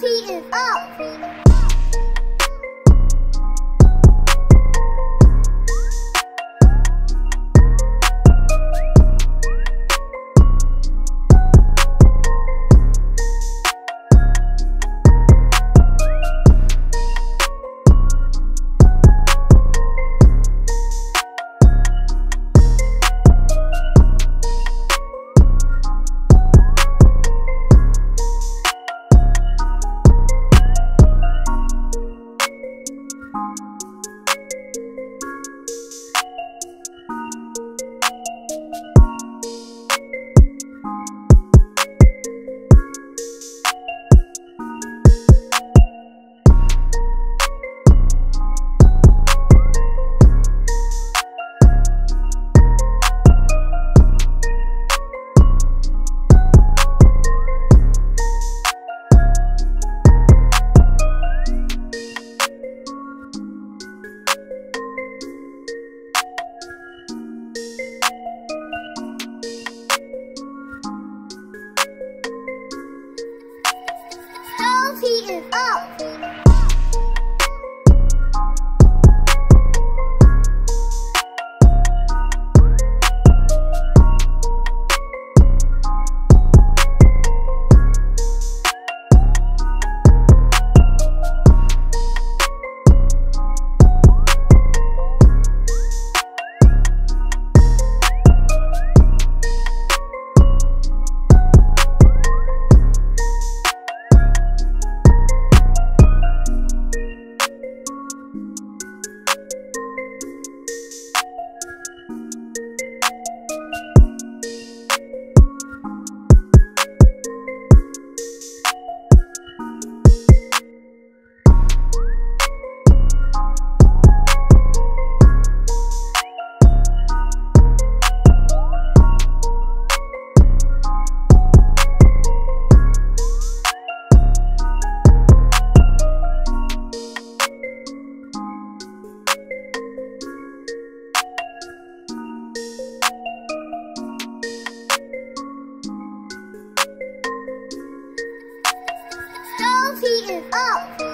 Feet is up. two, up. Up!